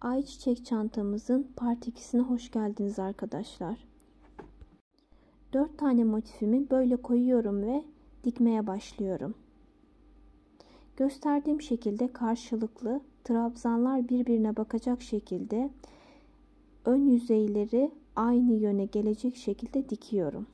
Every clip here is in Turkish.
Ayçiçek çantamızın part 2'sine hoş geldiniz arkadaşlar. 4 tane motifimi böyle koyuyorum ve dikmeye başlıyorum. Gösterdiğim şekilde karşılıklı trabzanlar birbirine bakacak şekilde ön yüzeyleri aynı yöne gelecek şekilde dikiyorum.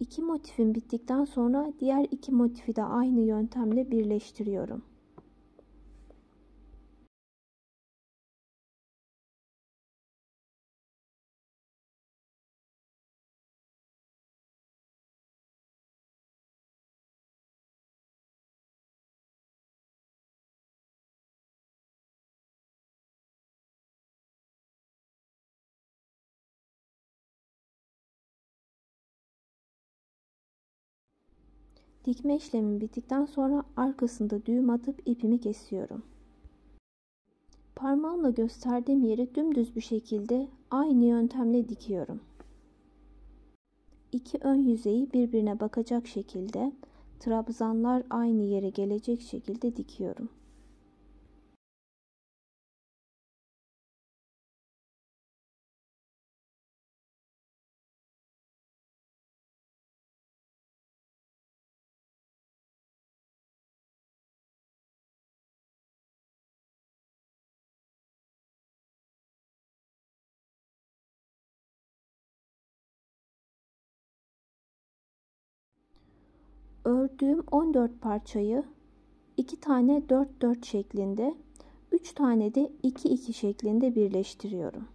İki motifim bittikten sonra diğer iki motifi de aynı yöntemle birleştiriyorum. Dikme işlemi bittikten sonra arkasında düğüm atıp ipimi kesiyorum. Parmağımla gösterdiğim yeri dümdüz bir şekilde aynı yöntemle dikiyorum. İki ön yüzeyi birbirine bakacak şekilde trabzanlar aynı yere gelecek şekilde dikiyorum. Ördüğüm 14 parçayı 2 tane 4 4 şeklinde 3 tane de 2 2 şeklinde birleştiriyorum.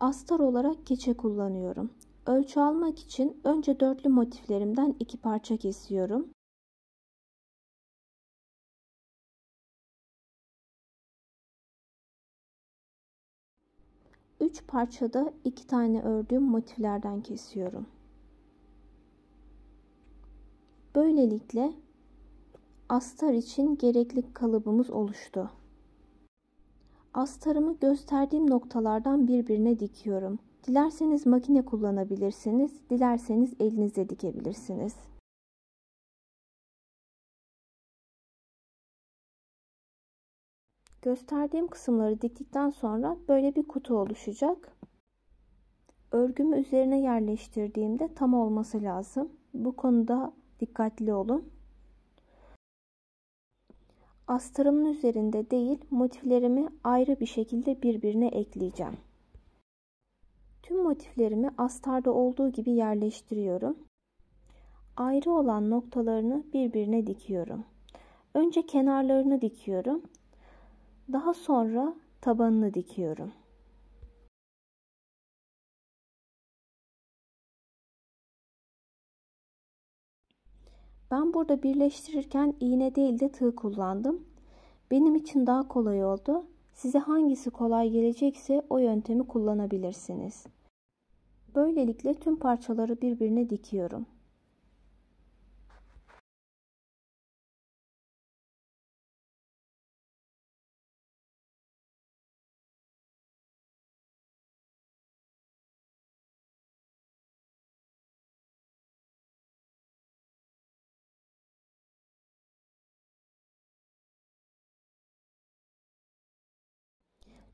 Astar olarak keçe kullanıyorum. Ölçü almak için önce dörtlü motiflerimden iki parça kesiyorum. 3 parçada 2 tane ördüğüm motiflerden kesiyorum. Böylelikle astar için gerekli kalıbımız oluştu. Astarımı gösterdiğim noktalardan birbirine dikiyorum. Dilerseniz makine kullanabilirsiniz, dilerseniz elinizle dikebilirsiniz. Gösterdiğim kısımları diktikten sonra böyle bir kutu oluşacak. Örgümü üzerine yerleştirdiğimde tam olması lazım. Bu konuda dikkatli olun. Astarımın üzerinde değil motiflerimi ayrı bir şekilde birbirine ekleyeceğim. Tüm motiflerimi astarda olduğu gibi yerleştiriyorum. Ayrı olan noktalarını birbirine dikiyorum. Önce kenarlarını dikiyorum. Daha sonra tabanını dikiyorum. Ben burada birleştirirken iğne değil de tığ kullandım. Benim için daha kolay oldu. Size hangisi kolay gelecekse o yöntemi kullanabilirsiniz. Böylelikle tüm parçaları birbirine dikiyorum.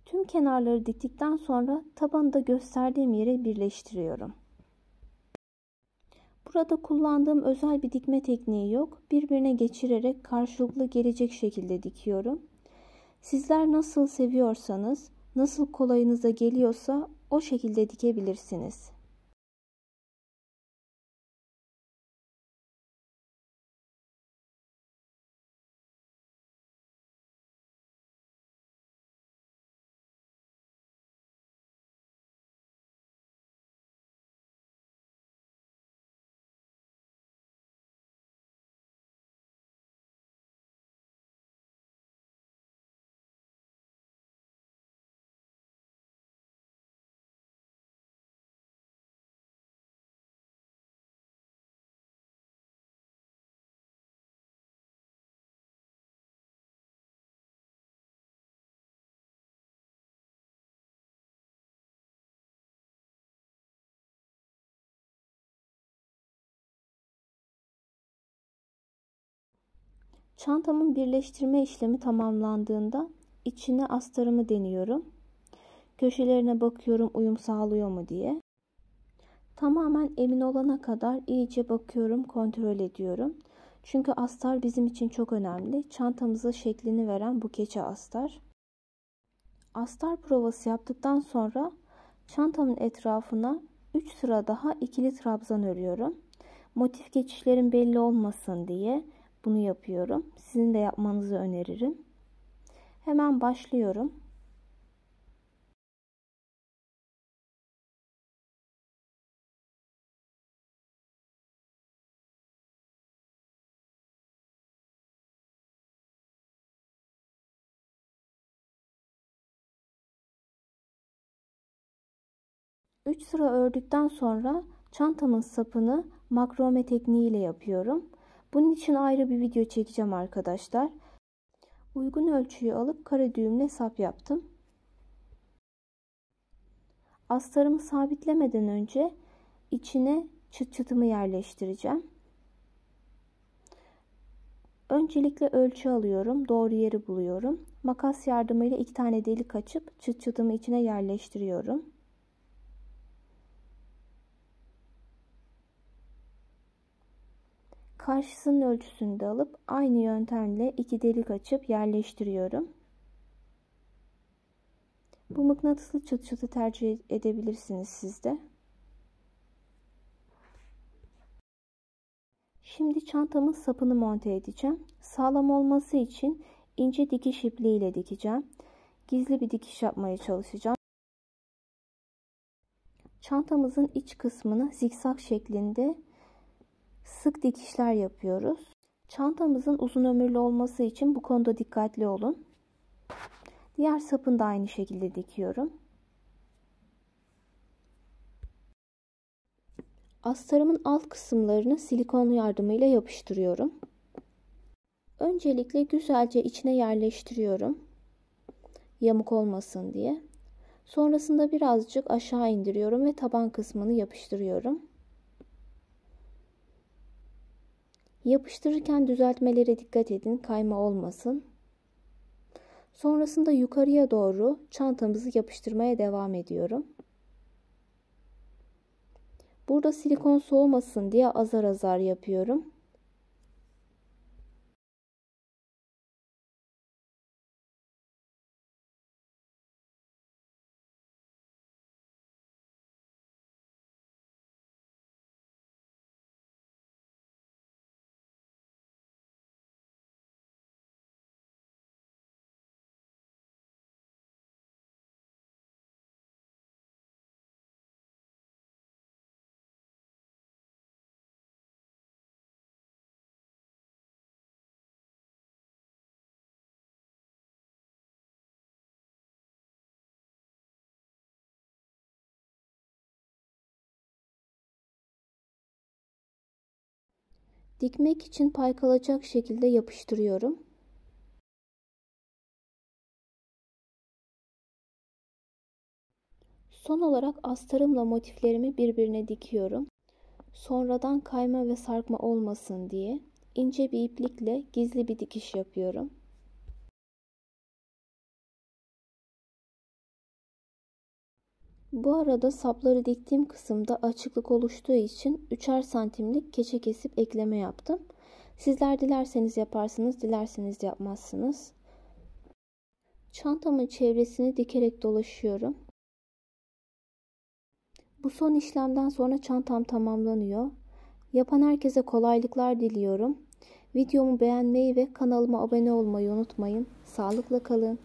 Tüm kenarları diktikten sonra tabanı da gösterdiğim yere birleştiriyorum. Burada kullandığım özel bir dikme tekniği yok. Birbirine geçirerek karşılıklı gelecek şekilde dikiyorum. Sizler nasıl seviyorsanız, nasıl kolayınıza geliyorsa o şekilde dikebilirsiniz. Çantamın birleştirme işlemi tamamlandığında içine astarımı deniyorum. Köşelerine bakıyorum uyum sağlıyor mu diye. Tamamen emin olana kadar iyice bakıyorum, kontrol ediyorum. Çünkü astar bizim için çok önemli. Çantamıza şeklini veren bu keçe astar. Astar provası yaptıktan sonra çantamın etrafına 3 sıra daha ikili trabzan örüyorum. Motif geçişlerin belli olmasın diye bunu yapıyorum. Sizin de yapmanızı öneririm. Hemen başlıyorum. Üç sıra ördükten sonra çantamın sapını makrome tekniğiyle yapıyorum. Bunun için ayrı bir video çekeceğim arkadaşlar. Uygun ölçüyü alıp kare düğümle sap yaptım. Astarımı sabitlemeden önce içine çıt çıtımı yerleştireceğim. Öncelikle ölçü alıyorum. Doğru yeri buluyorum. Makas yardımıyla iki tane delik açıp çıt çıtımı içine yerleştiriyorum. Karşısının ölçüsünü de alıp aynı yöntemle iki delik açıp yerleştiriyorum. Bu mıknatıslı çıt çıtı tercih edebilirsiniz siz de. Şimdi çantamın sapını monte edeceğim. Sağlam olması için ince dikiş ipliğiyle dikeceğim. Gizli bir dikiş yapmaya çalışacağım. Çantamızın iç kısmını zikzak şeklinde sık dikişler yapıyoruz. Çantamızın uzun ömürlü olması için bu konuda dikkatli olun. Diğer sapını da aynı şekilde dikiyorum. Astarımın alt kısımlarını silikon yardımıyla yapıştırıyorum. Öncelikle güzelce içine yerleştiriyorum. Yamuk olmasın diye. Sonrasında birazcık aşağı indiriyorum ve taban kısmını yapıştırıyorum. Yapıştırırken düzeltmelere dikkat edin, kayma olmasın. Sonrasında yukarıya doğru çantamızı yapıştırmaya devam ediyorum. Burada silikon soğumasın diye azar azar yapıyorum. Dikmek için pay kalacak şekilde yapıştırıyorum. Son olarak astarımla motiflerimi birbirine dikiyorum. Sonradan kayma ve sarkma olmasın diye ince bir iplikle gizli bir dikiş yapıyorum. Bu arada sapları diktiğim kısımda açıklık oluştuğu için 3'er santimlik keçe kesip ekleme yaptım. Sizler dilerseniz yaparsınız, dilerseniz yapmazsınız. Çantamın çevresini dikerek dolaşıyorum. Bu son işlemden sonra çantam tamamlanıyor. Yapan herkese kolaylıklar diliyorum. Videomu beğenmeyi ve kanalıma abone olmayı unutmayın. Sağlıkla kalın.